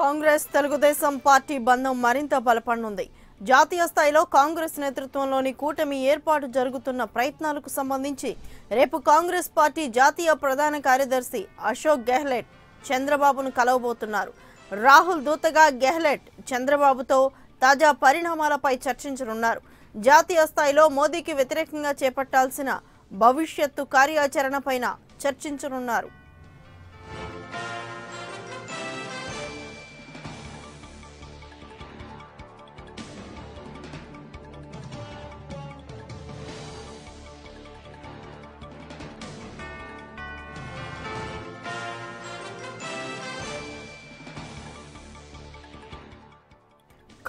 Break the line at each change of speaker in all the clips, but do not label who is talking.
Congress Telugu Desam party బంధం మరింత బలపడనుంది. జాతీయ స్థాయిలో కాంగ్రెస్ నేతృత్వంలోని కూటమి ఏర్పాటు జరుగుతున్న ప్రయత్నాలకు సంబంధించి రేపు కాంగ్రెస్ పార్టీ జాతీయ ప్రధాన కార్యదర్శి అశోక్ గెహ్లెట్ చంద్రబాబును కలవబోతున్నారు. రాహుల్ దూతగా గెహ్లెట్ చంద్రబాబుతో తాజా పరిణామాలపై చర్చించనున్నారు. జాతీయ స్థాయిలో మోదీకి వ్యతిరేకంగా చేపట్టాల్సిన భవిష్యత్తు కార్యాచరణపైన చర్చించనున్నారు.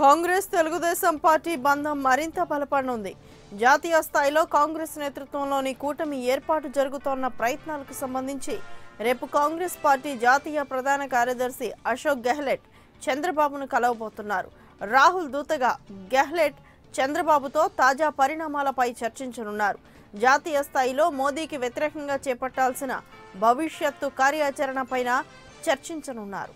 కాంగ్రెస్ తెలుగుదేశం పార్టీ బంధం మరింత బలపడనుంది. జాతీయ స్థాయిలో కాంగ్రెస్ నేతృత్వంలోని కూటమి ఏర్పాటు జరుగుతోన్న ప్రయత్నాలకు సంబంధించి రేపు కాంగ్రెస్ పార్టీ జాతీయ ప్రధాన కార్యదర్శి అశోక్ గెహ్లెట్ చంద్రబాబును కలవబోతున్నారు. రాహుల్ దూతగా గెహ్లెట్ చంద్రబాబుతో తాజా పరిణామాలపై చర్చించనున్నారు. జాతీయ స్థాయిలో మోదీకి వ్యతిరేకంగా చేపట్టాల్సిన భవిష్యత్తు కార్యాచరణపైన చర్చించనున్నారు.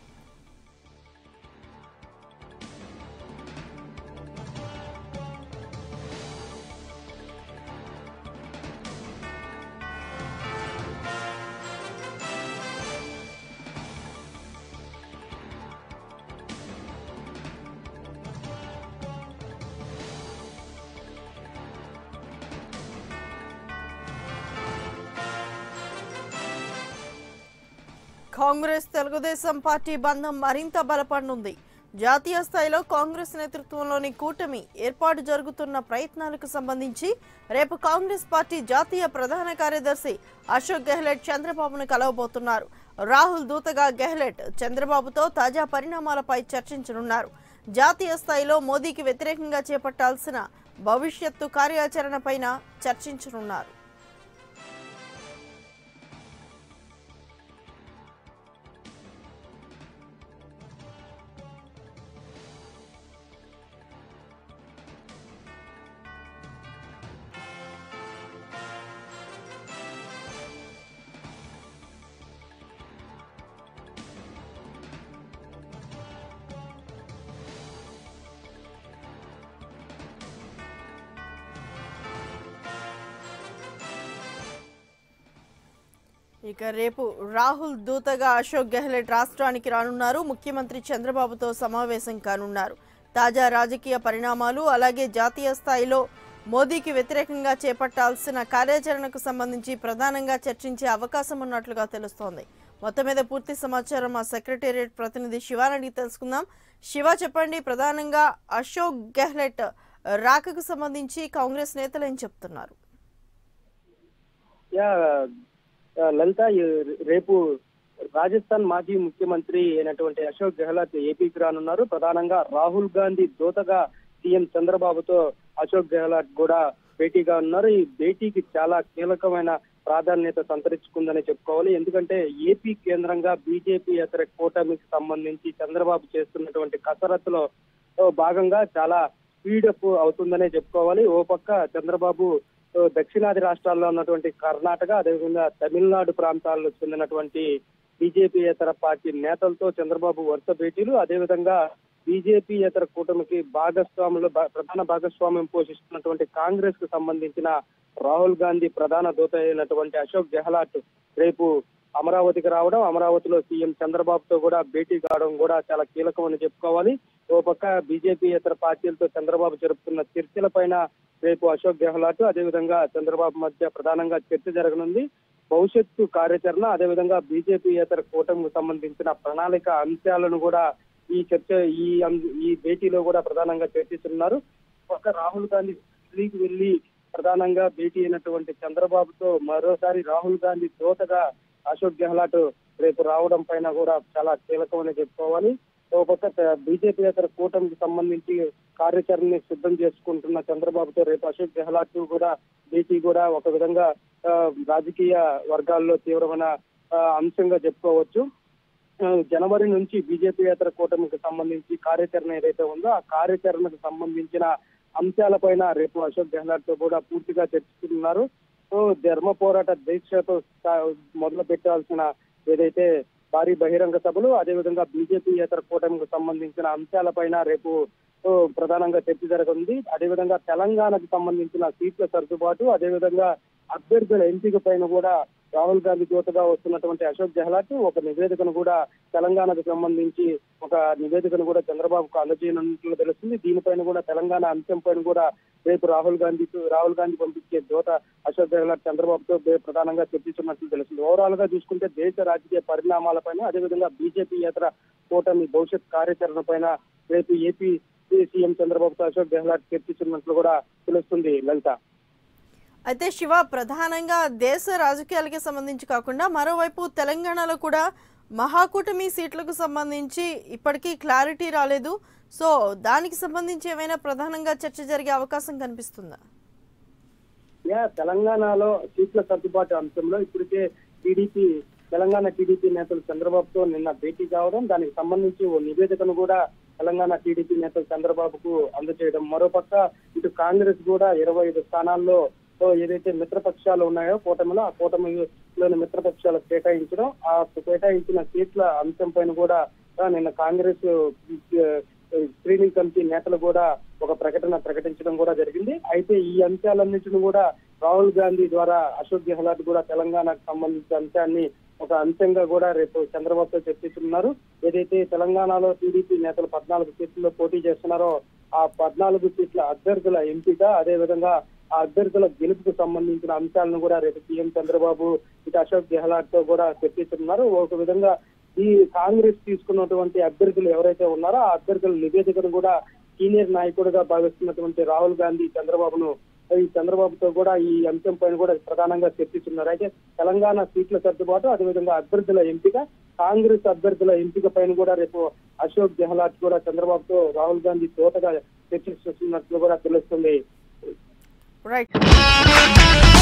కాంగ్రెస్ తెలుగుదేశం పార్టీ బంధం మరింత బలపడనుంది. జాతీయ స్థాయిలో కాంగ్రెస్ నేతృత్వంలోని కూటమి ఏర్పాటు జరుగుతున్న ప్రయత్నాలకు సంబంధించి రేపు కాంగ్రెస్ పార్టీ జాతీయ ప్రధాన కార్యదర్శి అశోక్ గెహ్లెట్ చంద్రబాబును కలవబోతున్నారు. రాహుల్ దూతగా గెహ్లెట్ చంద్రబాబుతో తాజా పరిణామాలపై చర్చించనున్నారు. జాతీయ స్థాయిలో మోదీకి వ్యతిరేకంగా చేపట్టాల్సిన భవిష్యత్తు కార్యాచరణపైన చర్చించనున్నారు. ఇక రేపు రాహుల్ దూతగా అశోక్ గెహ్లెట్ రాష్ట్రానికి రానున్నారు. ముఖ్యమంత్రి చంద్రబాబుతో సమావేశం కానున్నారు. తాజా రాజకీయ పరిణామాలు అలాగే జాతీయ స్థాయిలో మోదీకి వ్యతిరేకంగా చేపట్టాల్సిన కార్యాచరణకు సంబంధించి ప్రధానంగా చర్చించే అవకాశం ఉన్నట్లుగా తెలుస్తోంది. మొత్తం మీద పూర్తి సమాచారం మా సెక్రటేరియట్ ప్రతినిధి శివాని తెలుసుకుందాం. శివ చెప్పండి. ప్రధానంగా అశోక్ గెహ్లెట్ రాకకు సంబంధించి కాంగ్రెస్ నేతలు ఏం చెప్తున్నారు?
లలిత రేపు రాజస్థాన్ మాజీ ముఖ్యమంత్రి అయినటువంటి అశోక్ గెహ్లాట్ ఏపీకి రానున్నారు. ప్రధానంగా రాహుల్ గాంధీ దూతగా సీఎం చంద్రబాబుతో అశోక్ గెహ్లాట్ కూడా భేటీగా ఉన్నారు. ఈ భేటీకి చాలా కీలకమైన ప్రాధాన్యత సంతరించుకుందని చెప్పుకోవాలి. ఎందుకంటే ఏపీ కేంద్రంగా బీజేపీ ఇతర కూటమికి సంబంధించి చంద్రబాబు చేస్తున్నటువంటి కసరత్తులో భాగంగా చాలా స్పీడప్ అవుతుందనే చెప్పుకోవాలి. ఓ పక్క చంద్రబాబు దక్షిణాది రాష్ట్రాల్లో ఉన్నటువంటి కర్ణాటక అదేవిధంగా తమిళనాడు ప్రాంతాల్లో చెందినటువంటి బీజేపీయేతర పార్టీ నేతలతో చంద్రబాబు వరుస భేటీలు. అదేవిధంగా బీజేపీయేతర కూటమికి భాగస్వాములు భా- ప్రధాన భాగస్వామ్యం పోషిస్తున్నటువంటి కాంగ్రెస్కు సంబంధించిన రాహుల్ గాంధీ ప్రధాన దూత అయినటువంటి అశోక్ గెహ్లాట్ రేపు అమరావతికి రావడం. అమరావతిలో సీఎం చంద్రబాబుతో కూడా భేటీ కావడం కూడా చాలా కీలకమని చెప్పుకోవాలి. ఓ పక్క బీజేపీ ఇతర పార్టీలతో చంద్రబాబు జరుపుతున్న చర్చల పైన రేపు అశోక్ గెహ్లాట్ అదేవిధంగా చంద్రబాబు మధ్య ప్రధానంగా చర్చ జరగనుంది. భవిష్యత్తు కార్యాచరణ అదేవిధంగా బీజేపీ ఇతర కూటమికి సంబంధించిన ప్రణాళిక అంశాలను కూడా ఈ చర్చ ఈ అం- ఈ భేటీలో కూడా ప్రధానంగా చర్చిస్తున్నారు. పక్క రాహుల్ గాంధీ ఢిల్లీకి వెళ్ళి ప్రధానంగా భేటీ అయినటువంటి చంద్రబాబుతో మరోసారి రాహుల్ గాంధీ దోతగా అశోక్ గెహ్లాట్ రేపు రావడం పైన కూడా చాలా కీలకమని చెప్పుకోవాలి. ఒక పక్క బీజేపీ ఇతర కూటమికి సంబంధించి కార్యాచరణని సిద్ధం చేసుకుంటున్న చంద్రబాబుతో రేపు అశోక్ గెహ్లాట్ కూడా భేటీ కూడా ఒక విధంగా రాజకీయ వర్గాల్లో తీవ్రమైన అంశంగా చెప్పుకోవచ్చు. జనవరి నుంచి బీజేపీ ఇతర కూటమికి సంబంధించి కార్యాచరణ ఏదైతే ఉందో ఆ కార్యాచరణకు సంబంధించిన అంశాలపైన రేపు అశోక్ గెహ్లాట్తో కూడా పూర్తిగా చర్చిస్తున్నారు. సో ధర్మ పోరాట దీక్షతో మొదలు పెట్టాల్సిన ఏదైతే భారీ బహిరంగ సభలు అదేవిధంగా బీజేపీ ఇతర కూటమికి సంబంధించిన అంశాలపైన రేపు ప్రధానంగా చర్చ జరగనుంది. అదేవిధంగా తెలంగాణకు సంబంధించిన సీట్ల సర్దుబాటు అదేవిధంగా అభ్యర్థుల ఎంపిక పైన కూడా రాహుల్ గాంధీ దూతగా వస్తున్నటువంటి అశోక్ గెహ్లాట్ ఒక నివేదికను కూడా తెలంగాణకు సంబంధించి ఒక నివేదికను కూడా చంద్రబాబుకు అందజేయనున్నట్లు తెలుస్తుంది. దీనిపైన కూడా తెలంగాణ అంశం పైన కూడా రేపు రాహుల్ గాంధీ రాహుల్ గాంధీ పంపించే దూత అశోక్ గెహ్లాట్ చంద్రబాబుతో ప్రధానంగా చర్చించున్నట్లు తెలుస్తుంది. ఓవరాల్గా చూసుకుంటే దేశ రాజకీయ పరిణామాలపైన అదేవిధంగా బీజేపీ ఇతర కూటమి భవిష్యత్ కార్యాచరణ పైన రేపు ఏపీ సీఎం చంద్రబాబుతో అశోక్ గెహ్లాట్ చర్చించినట్లు కూడా తెలుస్తుంది లలిత.
అయితే శివ ప్రధానంగా దేశ రాజకీయాలకి సంబంధించి కాకుండా మరోవైపు తెలంగాణలో కూడా మహాకూటమి సీట్లకు సంబంధించి ఇప్పటికీ క్లారిటీ రాలేదు. సో దానికి సంబంధించి ఏమైనా ప్రధానంగా చర్చ జరిగే అవకాశం కనిపిస్తుందా?
యా తెలంగాణలో సీట్ల సర్దుబాటు అంశంలో ఇప్పటికే టీడీపీ తెలంగాణ టీడీపీ నేతలు చంద్రబాబుతో నిన్న భేటీ కావడం దానికి సంబంధించి ఓ నివేదికను కూడా తెలంగాణ టీడీపీ నేతలు చంద్రబాబుకు అందజేయడం. మరోపక్క ఇటు కాంగ్రెస్ కూడా ఇరవై ఐదు స్థానాల్లో ఏదైతే మిత్రపక్షాలు ఉన్నాయో కూటమిలో ఆ కూటమిలోని మిత్రపక్షాలు కేటాయించడం ఆ కేటాయించిన సీట్ల అంశం పైన కూడా నిన్న కాంగ్రెస్ స్క్రీనింగ్ కమిటీ నేతలు కూడా ఒక ప్రకటన ప్రకటించడం కూడా జరిగింది. అయితే ఈ అంశాలన్నింటిని కూడా రాహుల్ గాంధీ ద్వారా అశోక్ గెహ్లాట్ కూడా తెలంగాణకు సంబంధించిన అంశాన్ని ఒక అంశంగా కూడా రేపు చంద్రబాబుతో చర్చిస్తున్నారు. ఏదైతే తెలంగాణలో టీడీపీ నేతలు పద్నాలుగు సీట్లలో పోటీ చేస్తున్నారో ఆ పద్నాలుగు సీట్ల అభ్యర్థుల ఎంపిక అదే విధంగా అభ్యర్థుల గెలుపుకు సంబంధించిన అంశాలను కూడా రేపు సీఎం చంద్రబాబు ఇటు అశోక్ గెహ్లాట్తో కూడా చర్చిస్తున్నారు ఒక విధంగా ఈ కాంగ్రెస్ తీసుకున్నటువంటి అభ్యర్థులు ఎవరైతే ఉన్నారో ఆ అభ్యర్థుల నివేదికను కూడా సీనియర్ నాయకుడిగా భావిస్తున్నటువంటి రాహుల్ గాంధీ చంద్రబాబును ఈ చంద్రబాబుతో కూడా ఈ అంశం పైన కూడా ప్రధానంగా చర్చిస్తున్నారు. అయితే తెలంగాణ సీట్ల సర్దుబాటు అదేవిధంగా అభ్యర్థుల ఎంపిక కాంగ్రెస్ అభ్యర్థుల ఎంపిక పైన కూడా రేపు అశోక్ గెహ్లాట్ కూడా చంద్రబాబుతో రాహుల్ గాంధీ తోటగా చర్చిస్తున్నట్లు కూడా తెలుస్తుంది.
right.